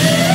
Yeah.